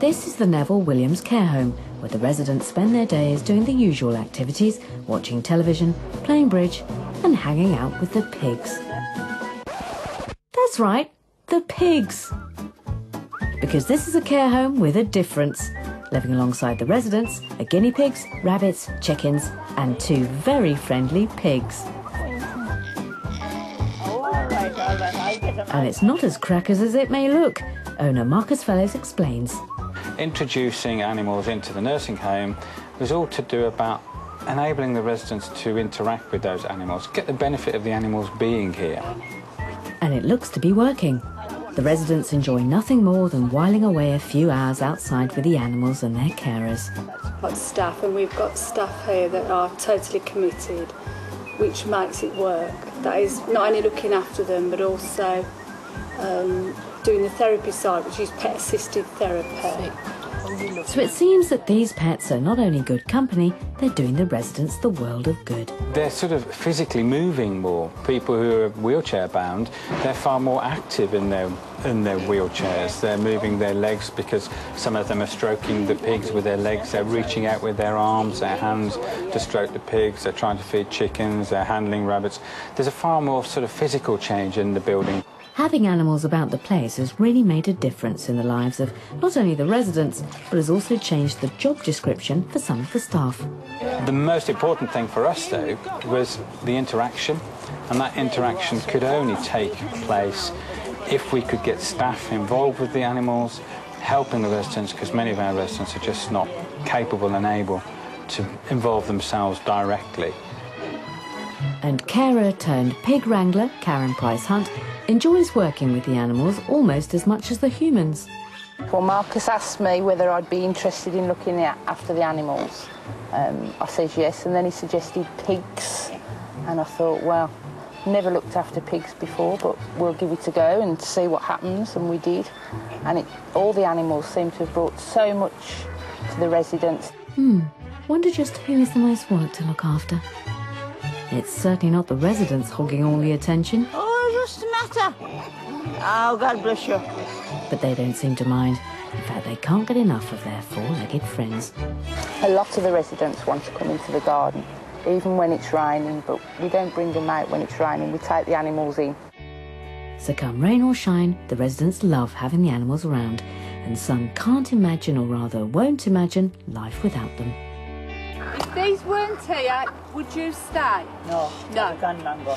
This is the Neville Williams Care Home, where the residents spend their days doing the usual activities, watching television, playing bridge, and hanging out with the pigs. That's right, the pigs. Because this is a care home with a difference. Living alongside the residents are guinea pigs, rabbits, chickens, and two very friendly pigs. And it's not as crackers as it may look. Owner Marcus Fellows explains. Introducing animals into the nursing home was all to do about enabling the residents to interact with those animals, get the benefit of the animals being here. And it looks to be working. The residents enjoy nothing more than whiling away a few hours outside with the animals and their carers. got staff and we've got staff here that are totally committed which makes it work that is not only looking after them but also um, doing the therapy side which is pet assisted therapy So it seems that these pets are not only good company, they're doing the residents the world of good. They're sort of physically moving more. People who are wheelchair bound, they're far more active in their in their wheelchairs. They're moving their legs because some of them are stroking the pigs with their legs. They're reaching out with their arms, their hands to stroke the pigs. They're trying to feed chickens. They're handling rabbits. There's a far more sort of physical change in the building. Having animals about the place has really made a difference in the lives of not only the residents, but has also changed the job description for some of the staff. The most important thing for us, though, was the interaction, and that interaction could only take place if we could get staff involved with the animals, helping the residents, because many of our residents are just not capable and able to involve themselves directly. And carer turned pig wrangler, Karen Price Hunt, enjoys working with the animals almost as much as the humans. Well, Marcus asked me whether I'd be interested in looking at, after the animals. Um, I said yes, and then he suggested pigs. And I thought, well, never looked after pigs before, but we'll give it a go and see what happens, and we did. And it, all the animals seem to have brought so much to the residents. Hmm, wonder just who is the most work to look after. It's certainly not the residents hogging all the attention, Oh, what's the matter? Oh, God bless you. but they don't seem to mind. In fact, they can't get enough of their four-legged friends. A lot of the residents want to come into the garden, even when it's raining, but we don't bring them out when it's raining. We take the animals in. So come rain or shine, the residents love having the animals around, and some can't imagine, or rather won't imagine, life without them. If these weren't here would you stay No, No. can't longer.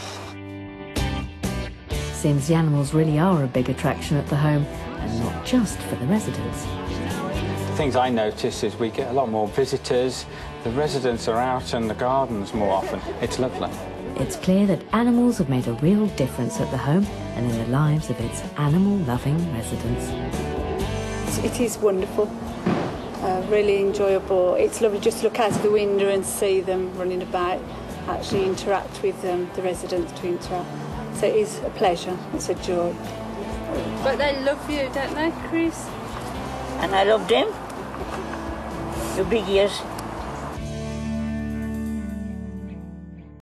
Seems the animals really are a big attraction at the home, and not just for the residents. The things I notice is we get a lot more visitors. The residents are out in the gardens more often. It's lovely. It's clear that animals have made a real difference at the home and in the lives of its animal-loving residents. it is wonderful really enjoyable it's lovely just to look out of the window and see them running about actually interact with them the residents to interact so it is a pleasure it's a joy but they love you don't they Chris And I love them. The big ears.